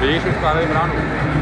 Vidíš, už skládají bránu. Tamhle.